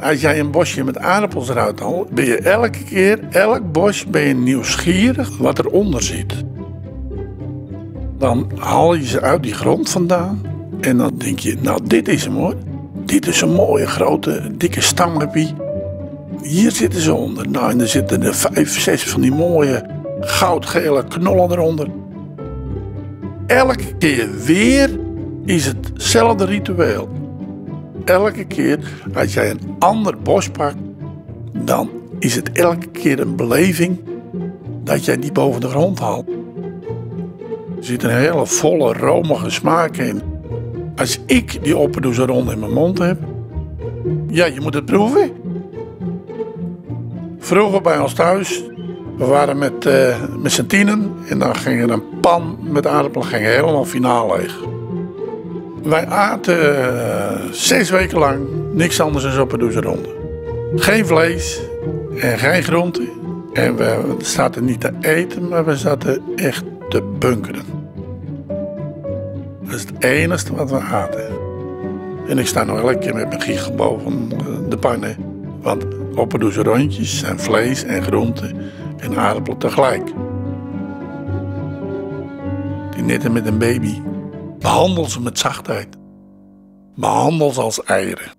Als jij een bosje met aardappels eruit haalt, ben je elke keer, elk bos, ben je nieuwsgierig wat eronder zit. Dan haal je ze uit die grond vandaan en dan denk je, nou dit is hem hoor. Dit is een mooie grote, dikke stamgebied. Hier zitten ze onder. Nou, en er zitten er vijf, zes van die mooie goudgele knollen eronder. Elke keer weer is hetzelfde ritueel. Elke keer als jij een ander bos pakt, dan is het elke keer een beleving dat jij die boven de grond haalt. Er zit een hele volle, romige smaak in. Als ik die opperdoeze rond in mijn mond heb, ja, je moet het proeven. Vroeger bij ons thuis, we waren met, uh, met z'n tienen en dan ging er een pan met aardappelen ging helemaal finaal leeg. Wij aten uh, zes weken lang niks anders dan opperdoeze ronde. Geen vlees en geen groenten. En we zaten niet te eten, maar we zaten echt te bunkeren. Dat is het enige wat we aten. En ik sta nog elke keer met mijn giegel boven de pannen. Want opperdoeze rondjes zijn vlees en groenten en aardappelen tegelijk. Die netten met een baby. Behandel ze met zachtheid. Behandel ze als eieren.